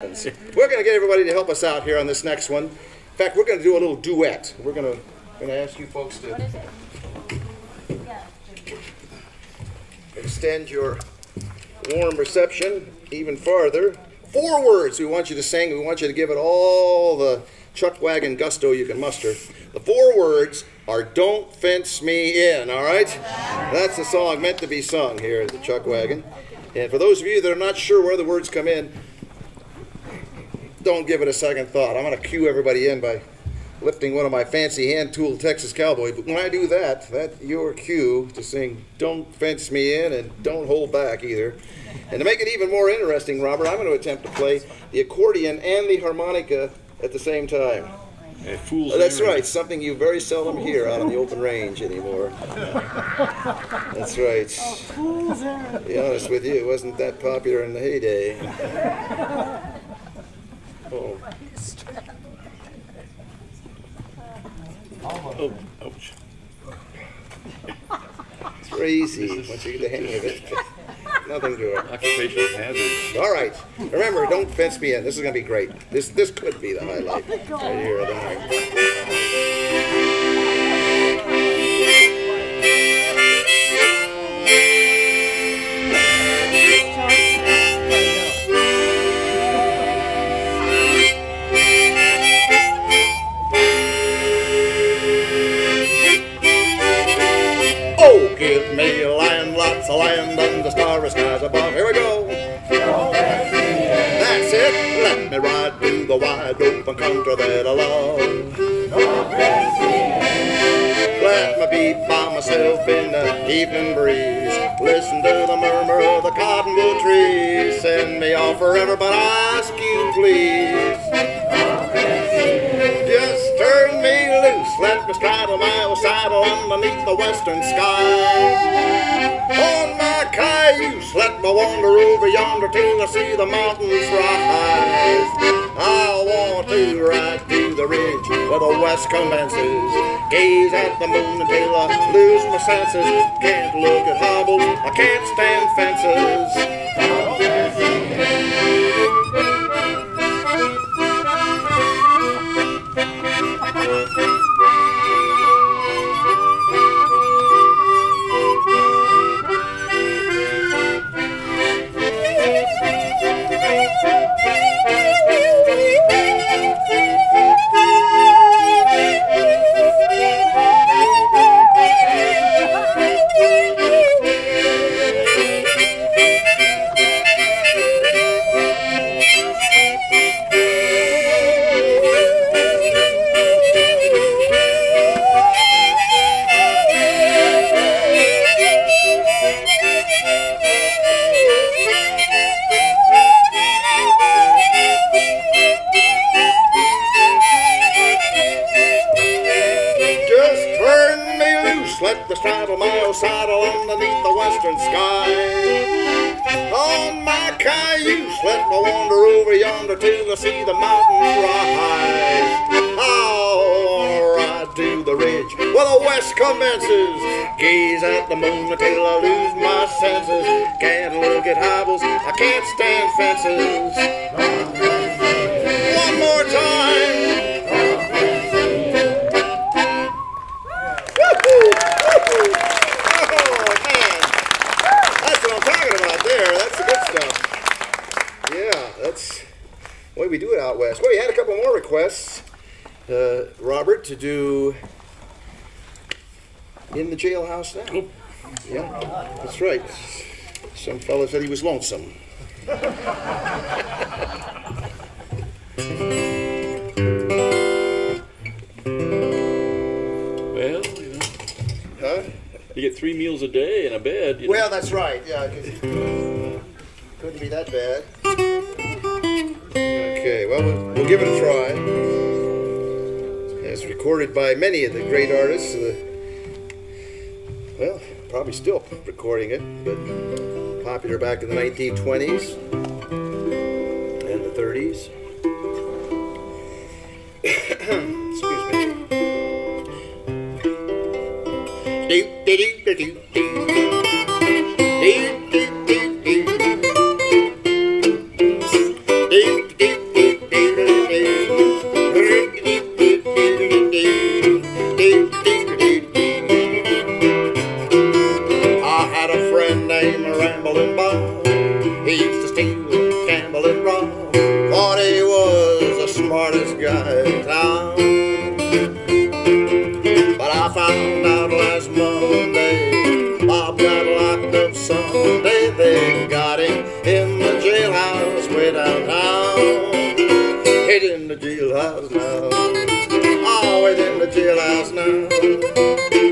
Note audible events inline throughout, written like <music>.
We're going to get everybody to help us out here on this next one. In fact, we're going to do a little duet. We're going to going to ask you folks to extend your warm reception even farther. Four words we want you to sing. We want you to give it all the chuck wagon gusto you can muster. The four words are "Don't fence me in." All right, that's the song meant to be sung here at the chuck wagon. And for those of you that are not sure where the words come in, don't give it a second thought. I'm going to cue everybody in by lifting one of my fancy hand tool Texas Cowboy. But when I do that, that's your cue to sing Don't Fence Me In and Don't Hold Back either. And to make it even more interesting, Robert, I'm going to attempt to play the accordion and the harmonica at the same time. A fool's Oh, that's errand. right, something you very seldom hear out on the open range anymore. That's right. Oh, to be honest with you, it wasn't that popular in the heyday. Oh. Oh, ouch. It's very easy once you get the hang of it. Nothing to it. Occupational hazard. All right. Remember, don't fence me in. This is going to be great. This this could be the highlight right here of the night. The wide open country that I love. Let me be by myself in the evening breeze. Listen to the murmur of the cottonwood trees. Send me off forever, but I ask you please. Just turn me loose. Let me straddle my saddle underneath the western sky. On my cayuse, let me wander over yonder till I see the mountains rise. I want to ride through the ridge where the west commences. Gaze at the moon until I lose my senses. Can't look at hobbles, I can't stand fences. Saddle underneath the western sky. On my cayuse, let me wander over yonder till I see the mountains rise. I wanna ride to the ridge where the west commences. Gaze at the moon until I lose my senses. Can't look at hobbles, I can't stand fences. One more time. Way we do it out west. Well, you had a couple more requests, uh, Robert, to do in the jailhouse now. Yeah, that's right. Some fellow said he was lonesome. Well, you know, Huh? you get three meals a day and a bed. You know. Well, that's right. Yeah, couldn't be that bad. Okay, well, well, we'll give it a try. It's recorded by many of the great artists. The, well, probably still recording it, but popular back in the 1920s and the 30s. <coughs> Excuse me. Jailhouse now. Always in the jailhouse now.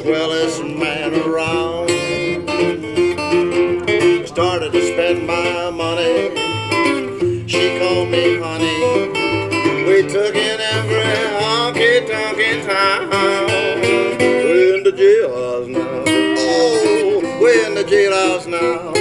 swellest man around. Started to spend my money. She called me honey. We took in every honky tonk town. We're in the jailhouse now. Oh, we're in the jailhouse now.